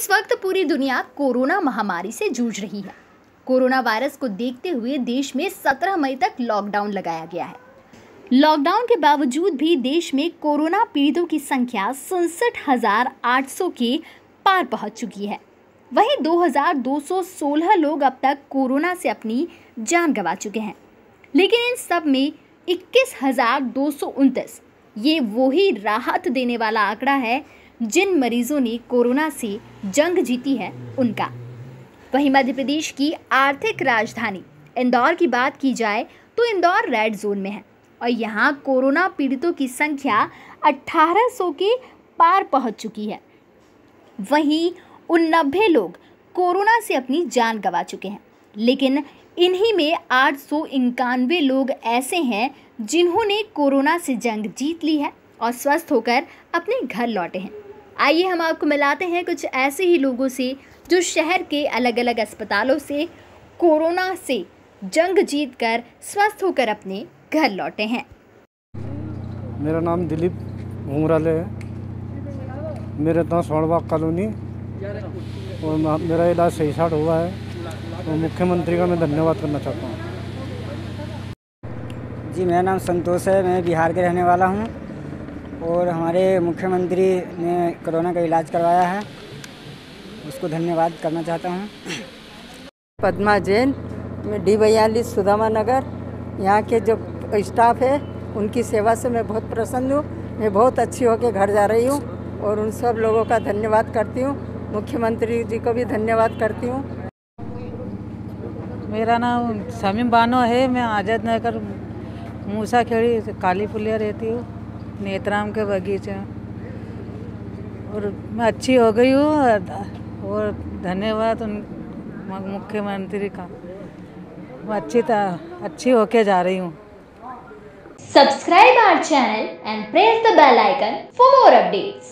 इस वक्त पूरी दुनिया कोरोना महामारी से जूझ रही है। कोरोना वायरस को देखते हुए देश में 17 मई तक लॉकडाउन लगाया गया है। लॉकडाउन के बावजूद भी देश में कोरोना पीड़ितों की संख्या सड़सठ के पार पहुँच चुकी है। वहीं 2,216 लोग अब तक कोरोना से अपनी जान गंवा चुके हैं। लेकिन इन सब में इक्कीस ये वही राहत देने वाला आंकड़ा है जिन मरीजों ने कोरोना से जंग जीती है, उनका। वहीं मध्य प्रदेश की आर्थिक राजधानी इंदौर की बात की जाए तो इंदौर रेड जोन में है और यहाँ कोरोना पीड़ितों की संख्या 1800 के पार पहुँच चुकी है। वहीं उन नब्बे लोग कोरोना से अपनी जान गंवा चुके हैं, लेकिन इन्हीं में आठ सौ इक्यानवे लोग ऐसे हैं जिन्होंने कोरोना से जंग जीत ली है और स्वस्थ होकर अपने घर लौटे हैं। आइए हम आपको मिलाते हैं कुछ ऐसे ही लोगों से जो शहर के अलग अलग अस्पतालों से कोरोना से जंग जीत कर स्वस्थ होकर अपने घर लौटे हैं। मेरा नाम दिलीप घुंगराले है। मेरे तो स्वर्णबाग कॉलोनी। और मेरा इलाज सही साठ हुआ है। तो मुख्यमंत्री का मैं धन्यवाद करना चाहता हूँ। जी मेरा नाम संतोष है। मैं बिहार के रहने वाला हूँ। और हमारे मुख्यमंत्री ने कोरोना का इलाज करवाया है। उसको धन्यवाद करना चाहता हूँ। पद्मा जैन मैं डी बयालीस सुदामा नगर यहाँ के जो स्टाफ है उनकी सेवा से मैं बहुत प्रसन्न हूँ। मैं बहुत अच्छी होकर घर जा रही हूँ और उन सब लोगों का धन्यवाद करती हूँ। मुख्यमंत्री जी को भी धन्यवाद करती हूँ। मेरा नाम समीम बानो है। मैं आज़ाद नगर मूसा खेड़ी काली पुलिया रहती हूँ। नेत्राम के बगीचे और मैं अच्छी हो गई हूँ और- धन्यवाद उन मुख्यमंत्री का। मैं अच्छी तरह अच्छी होके जा रही हूँ। Subscribe our channel and press the bell icon for more updates.